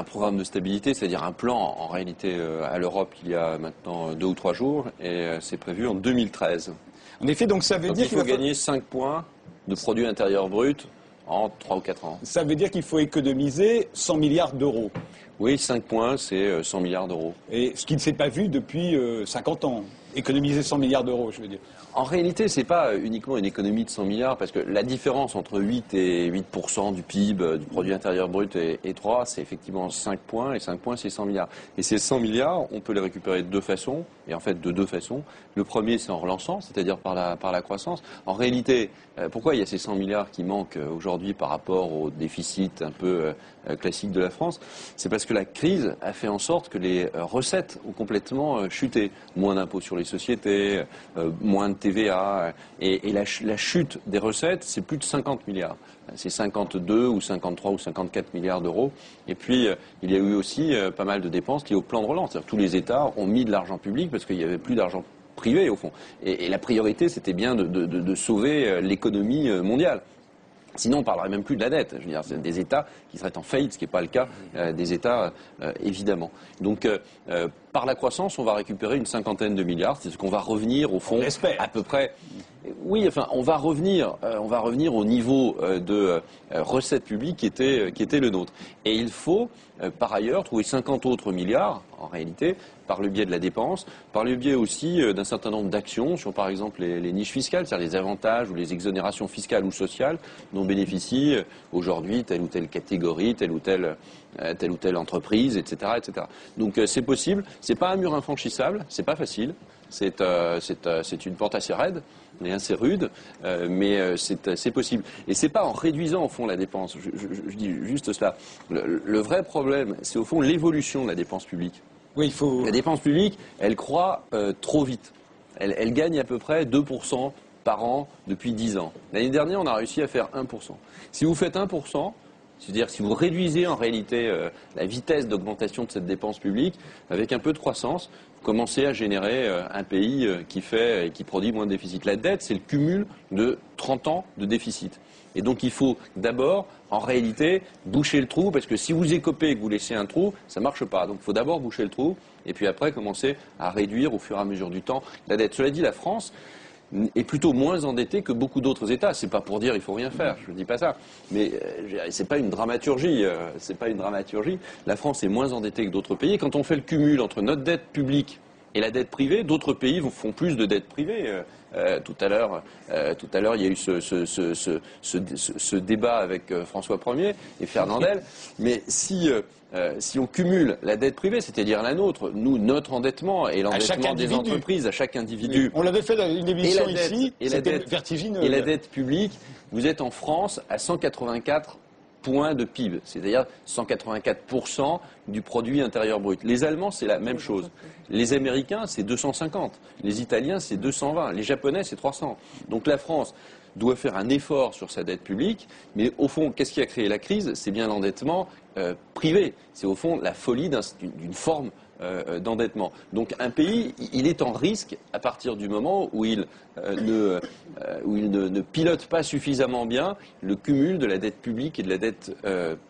un programme de stabilité, c'est-à-dire un plan en réalité à l'Europe il y a maintenant deux ou trois jours, et c'est prévu en 2013. En effet, donc ça veut dire qu'il faut gagner 5 points de produit intérieur brut en 3 ou 4 ans. Ça veut dire qu'il faut économiser 100 milliards d'euros. Oui, 5 points, c'est 100 milliards d'euros. Et ce qui ne s'est pas vu depuis 50 ans. Économiser 100 milliards d'euros, je veux dire. En réalité, ce n'est pas uniquement une économie de 100 milliards, parce que la différence entre 8 et 8% du PIB, euh, du produit intérieur brut, et, 3, c'est effectivement 5 points, et 5 points, c'est 100 milliards. Et ces 100 milliards, on peut les récupérer de deux façons, et en fait de deux façons. Le premier, c'est en relançant, c'est-à-dire par la, par la croissance. En réalité, euh, pourquoi il y a ces 100 milliards qui manquent euh, aujourd'hui par rapport au déficit un peu classique de la France? C'est parce que la crise a fait en sorte que les recettes ont complètement chuté. Moins d'impôts sur les sociétés, moins de TVA. Et, la, chute des recettes, c'est plus de 50 milliards. C'est 52 ou 53 ou 54 milliards d'euros. Et puis, euh, il y a eu aussi euh, pas mal de dépenses liées au plan de relance. Tous les États ont mis de l'argent public parce qu'il n'y avait plus d'argent privé, au fond. Et, la priorité, c'était bien de sauver euh, l'économie mondiale. Sinon, on ne parlerait même plus de la dette. Je veux dire, c'est des États qui seraient en faillite, ce qui n'est pas le cas euh, des États, euh, évidemment. Donc, euh, par la croissance, on va récupérer une cinquantaine de milliards. C'est ce qu'on va revenir, au fond, à peu près. Oui, enfin, on va revenir, on va revenir au niveau de recettes publiques qui était, qui était le nôtre. Et il faut, par ailleurs, trouver 50 autres milliards, en réalité, par le biais de la dépense, par le biais aussi d'un certain nombre d'actions sur, par exemple, les, niches fiscales, c'est-à-dire les avantages ou les exonérations fiscales ou sociales dont bénéficie aujourd'hui telle ou telle catégorie, telle ou telle, euh, telle ou telle entreprise, etc., etc. Donc euh, c'est possible. C'est pas un mur infranchissable. C'est pas facile. C'est euh, une porte assez raide et assez rude, mais c'est possible. Et c'est pas en réduisant au fond la dépense. Je, dis juste cela. Le, vrai problème, c'est au fond l'évolution de la dépense publique. Oui, il faut. La dépense publique, elle croît trop vite. Elle, elle, gagne à peu près 2% par an depuis 10 ans. L'année dernière, on a réussi à faire 1%. Si vous faites 1%, c'est-à-dire si vous réduisez en réalité euh, la vitesse d'augmentation de cette dépense publique, avec un peu de croissance, vous commencez à générer euh, un pays euh, qui fait et qui produit moins de déficit. La dette, c'est le cumul de 30 ans de déficit. Et donc il faut d'abord, en réalité, boucher le trou, parce que si vous écopez et que vous laissez un trou, ça ne marche pas. Donc il faut d'abord boucher le trou, et puis après commencer à réduire au fur et à mesure du temps la dette. Cela dit, la France, est plutôt moins endetté que beaucoup d'autres États. C'est pas pour dire il faut rien faire, je ne dis pas ça. Mais euh. Euh, c'est pas une dramaturgie. La France est moins endettée que d'autres pays. Quand on fait le cumul entre notre dette publique et la dette privée, d'autres pays font plus de dette privée. Euh, euh, tout à l'heure, euh, tout à l'heure, il y a eu ce, ce, ce, ce débat avec François Ier et Fernandel. Mais si si on cumule la dette privée, c'est-à-dire la nôtre, nous, notre endettement et l'endettement des entreprises à chaque individu. On l'avait fait dans une émission ici, et la dette, vertigineux. Et la dette publique, vous êtes en France à 184 points de PIB, c'est-à-dire 184% du produit intérieur brut. Les Allemands, c'est la même chose. Les Américains, c'est 250. Les Italiens, c'est 220. Les Japonais, c'est 300. Donc la France doit faire un effort sur sa dette publique, mais au fond, qu'est-ce qui a créé la crise? C'est bien l'endettement euh, privé. C'est au fond la folie d'une forme euh, d'endettement. Donc un pays, il est en risque à partir du moment où il, euh, ne, euh, où il ne, pilote pas suffisamment bien le cumul de la dette publique et de la dette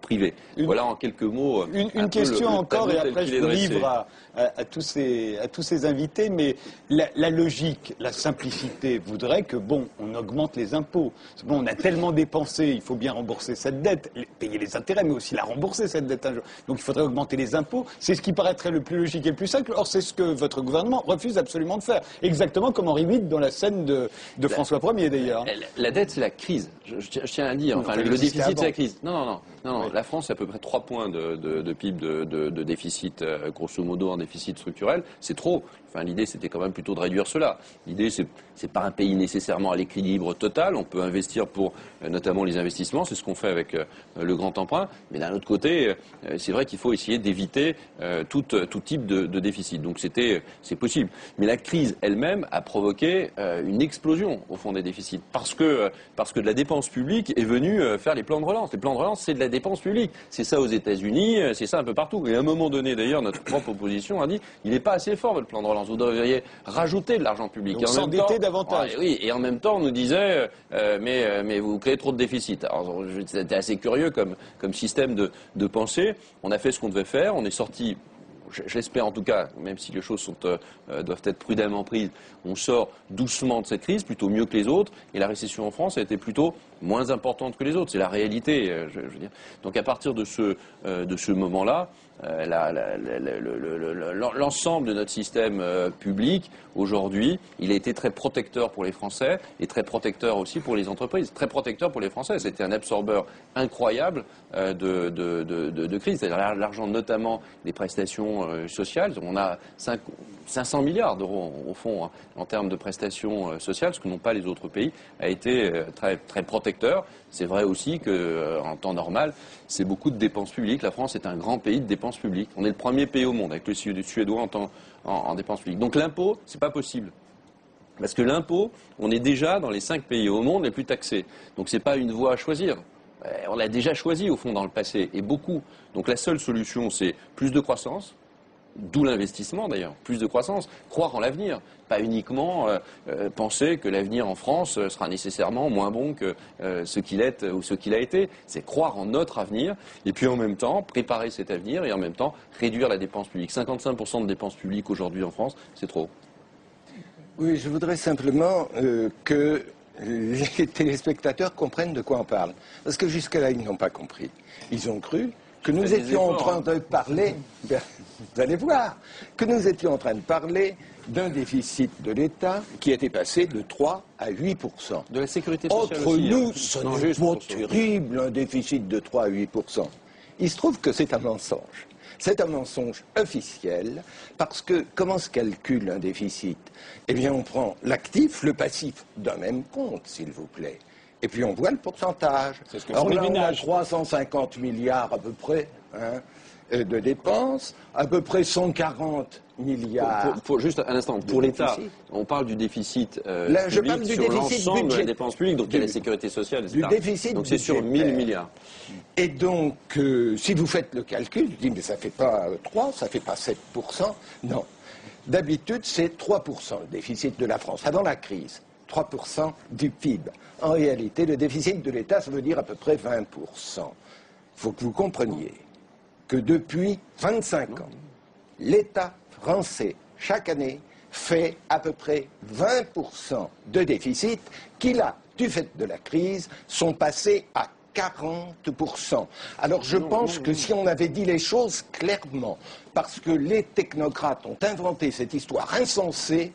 privée. voilà en quelques mots. Une, question encore, et après je vous livre à, tous ces, à tous ces invités, mais la, logique, la simplicité voudrait que, bon, on augmente les impôts. Bon, on a tellement dépensé, il faut bien rembourser cette dette, payer les intérêts, mais aussi la rembourser, cette dette un jour. Donc il faudrait augmenter les impôts. C'est ce qui paraîtrait le plus logique et le plus simple. Or, c'est ce que votre gouvernement refuse absolument de faire. Exactement comme Henri VIII dans la scène de, François Ier, d'ailleurs. La, dette, c'est la crise. Je, tiens à dire. Enfin, le, déficit, c'est la crise. Non, non, non. Non, La France, a à peu près 3 points de, PIB de, déficit, euh, grosso modo, en déficit structurel. C'est trop. Enfin, l'idée, c'était quand même plutôt de réduire cela. L'idée, c'est n'est pas un pays nécessairement à l'équilibre total. On peut investir pour euh, notamment les investissements. C'est ce qu'on fait avec euh, le grand emprunt. Mais d'un autre côté, c'est vrai qu'il faut essayer d'éviter tout, tout type de, déficit. Donc c'était, c'est possible. Mais la crise elle-même a provoqué une explosion au fond des déficits parce que, parce que de la dépense publique est venue faire les plans de relance. Les plans de relance, c'est de la dépense publique. C'est ça aux États-Unis, euh, c'est ça un peu partout. Et à un moment donné, d'ailleurs, notre propre opposition a dit il n'est pas assez fort votre plan de relance. Vous devriez rajouter de l'argent public. Donc s'endetter davantage. oui, et en même temps, on nous disait euh, mais, mais vous créez trop de déficit. Alors c'était assez curieux comme, comme système de, de pensée. On a fait ce qu'on devait faire. On est sorti j'espère en tout cas, même si les choses sont, euh, euh, doivent être prudemment prises, on sort doucement de cette crise, plutôt mieux que les autres, et la récession en France a été plutôt moins importante que les autres. C'est la réalité, euh, je, veux dire. Donc à partir de ce, moment-là, l'ensemble de notre système public, aujourd'hui, il a été très protecteur pour les Français et très protecteur aussi pour les entreprises. Très protecteur pour les Français. C'était un absorbeur incroyable de, de, crise. C'est-à-dire l'argent notamment des prestations sociales. On a 5, 500 milliards d'euros au fond hein, en termes de prestations euh, sociales, ce que n'ont pas les autres pays, a été euh, très protecteur. C'est vrai aussi qu'en euh, temps normal, c'est beaucoup de dépenses publiques. La France est un grand pays de dépenses publiques. On est le premier pays au monde avec le Suédois en, en, dépenses publiques. Donc l'impôt, c'est pas possible. Parce que l'impôt, on est déjà dans les cinq pays au monde les plus taxés. Donc ce n'est pas une voie à choisir. On l'a déjà choisi au fond dans le passé, et beaucoup. Donc la seule solution, c'est plus de croissance, D'où l'investissement d'ailleurs, plus de croissance, croire en l'avenir, pas uniquement euh, euh, penser que l'avenir en France euh, sera nécessairement moins bon que ce qu'il est ou ce qu'il a été. C'est croire en notre avenir et puis en même temps préparer cet avenir et en même temps réduire la dépense publique. 55% de dépenses publiques aujourd'hui en France, c'est trop. Oui, je voudrais simplement que les téléspectateurs comprennent de quoi on parle. Parce que jusque là, ils n'ont pas compris. Ils ont cru que nous étions en train de parler, ben, vous allez voir, que nous étions en train de parler d'un déficit de l'État qui était passé de 3 à 8% De la sécurité sociale Entre nous, hein. ce n'est pas terrible, un déficit de 3 à 8% Il se trouve que c'est un mensonge. C'est un mensonge officiel parce que comment se calcule un déficit? Eh bien, on prend l'actif, le passif d'un même compte, s'il vous plaît. Et puis on voit le pourcentage. C'est ce que Alors là, on a 350 milliards à peu près hein, euh, de dépenses, à peu près 140 milliards. Pour, juste un instant, pour l'État, on parle du déficit euh, là, je parle du sur l'ensemble de la dépense publique, donc il y a la sécurité sociale, etc. Du déficit donc c'est sur 1000 milliards. Et donc, euh, si vous faites le calcul, vous dites, mais ça ne fait pas 3, ça ne fait pas 7%. Non. D'habitude, c'est 3% le déficit de la France, avant la crise. 3% du PIB. En réalité, le déficit de l'État, ça veut dire à peu près 20%. Il faut que vous compreniez que depuis 25 ans, l'État français, chaque année, fait à peu près 20% de déficit qui, là, du fait de la crise, sont passés à 40%. Alors je pense que si on avait dit les choses clairement, parce que les technocrates ont inventé cette histoire insensée,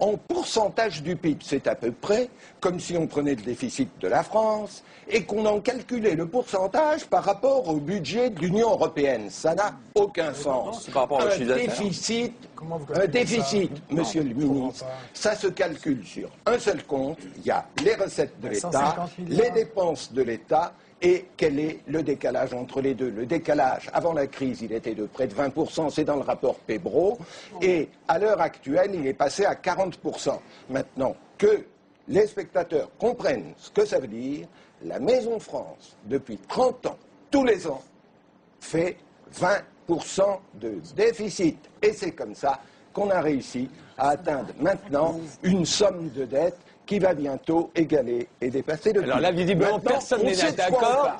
en pourcentage du PIB. C'est à peu près comme si on prenait le déficit de la France et qu'on en calculait le pourcentage par rapport au budget de l'Union européenne. Ça n'a aucun sens. Par rapport un déficit, un déficit, monsieur le ministre, ça se calcule sur un seul compte. Il y a les recettes de l'État, les dépenses de l'État et quel est le décalage entre les deux Le décalage, avant la crise, il était de près de 20%, c'est dans le rapport Pebro, et à l'heure actuelle, il est passé à 40%. Maintenant, que les spectateurs comprennent ce que ça veut dire, la Maison France, depuis 30 ans, tous les ans, fait 20% de déficit. Et c'est comme ça qu'on a réussi à atteindre maintenant une somme de dette qui va bientôt égaler et dépasser le Alors là, visiblement, personne n'est d'accord.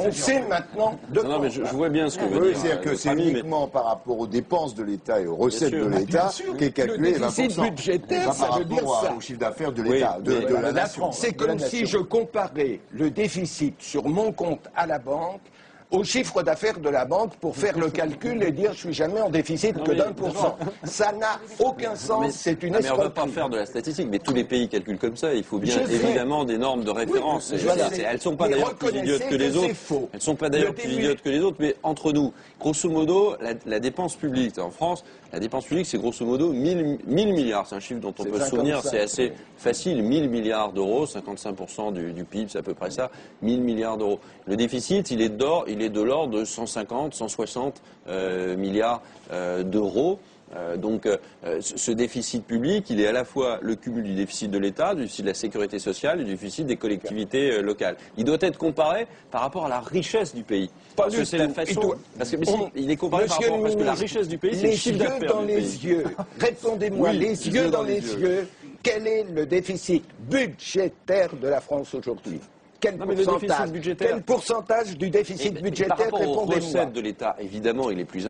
On sait maintenant de Non, mais je, vois bien ce que vous dire. C'est-à-dire que c'est uniquement par rapport aux dépenses de l'État et aux recettes de l'État qu'est calculé le déficit budgétaire, ça veut dire ça. au chiffre d'affaires de l'État, de, la nation. C'est comme si je comparais le déficit sur mon compte à la banque au chiffre d'affaires de la banque pour faire le calcul et dire je suis jamais en déficit que d'un pour cent. Ça n'a aucun sens, c'est une escroquerie. on ne va pas faire de la statistique, mais tous les pays calculent comme ça. Il faut bien évidemment des normes de référence. Elles ne sont pas d'ailleurs plus idiotes que les autres. Elles ne sont pas d'ailleurs plus idiotes que les autres, mais entre nous, grosso modo, la, dépense publique en France, la dépense publique, c'est grosso modo 1000, milliards. C'est un chiffre dont on peut se souvenir, c'est assez facile. 1000 milliards d'euros, 55% du, du PIB, c'est à peu près ça. 1000 milliards d'euros. Le déficit, il est d'or, il est de l'ordre de 150, 160 milliards d'euros. Euh, donc euh, ce déficit public, il est à la fois le cumul du déficit de l'État, du déficit de la sécurité sociale et du déficit des collectivités euh, locales. Il doit être comparé par rapport à la richesse du pays. parce que c'est la façon. Parce que, il est comparé par rapport parce que la richesse du pays, c'est le chiffre d'affaires dans les yeux. Répondez-moi, les yeux dans, les yeux. Quel est le déficit budgétaire de la France aujourd'hui? Quel, pourcentage, quel pourcentage du déficit budgétaire Par rapport aux recettes de l'État, évidemment, il est plus